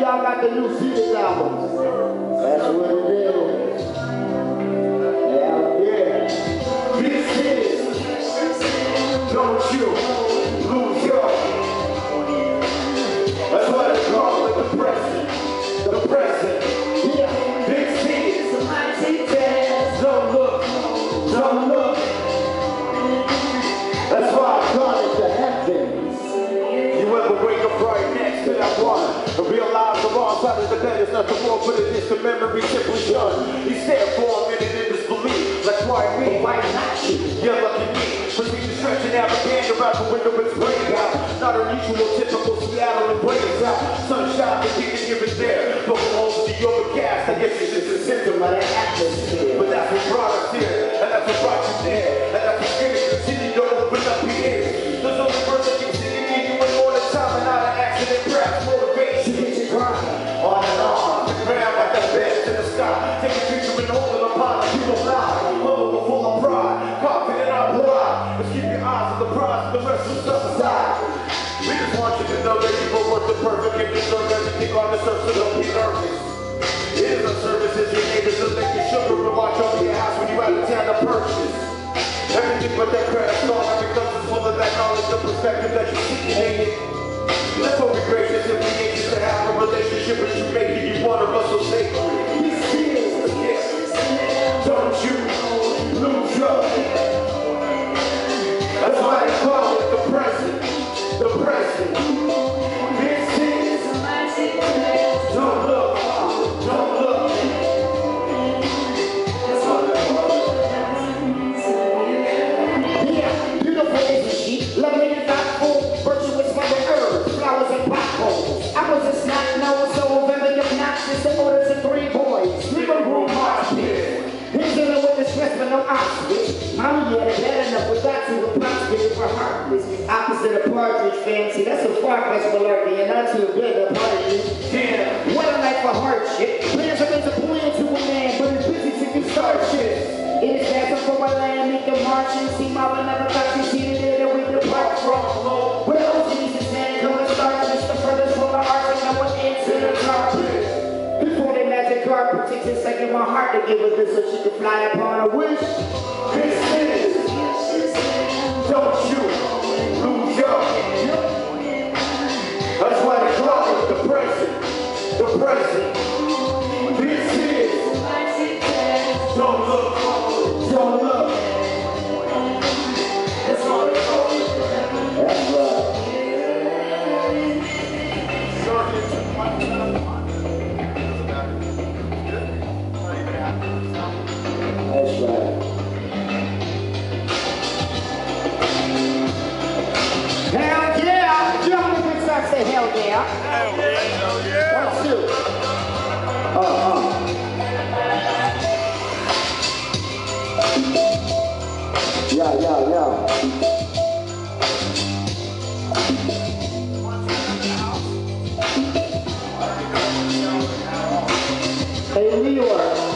y'all got the new CD album. You? Yeah, lucky me. For me to stretch and have a band around the window and spray out. Not unusual, typical Seattle and blaze out. The rest stuff aside. We just want you to know that you were worth the perfect and deserve everything on the surface. So don't be nervous. Opposite of partridge fancy, that's a far-fetched malarkey, and not too good a part of you. Damn. What a life for hardship. Plans are meant to plan to a man, but it's busy to do start shit. It is better for a land, make the see Mama never to see the day that we depart from. Well, Jesus and come and start just the furthest from the ark and no one into the carpet. Before the magic carpet takes a second, my heart to give her this so she can fly upon a wish. This the say hell yeah. Hell yeah, yeah. One, two. Uh, uh. Yeah, yeah, yeah. Hey, New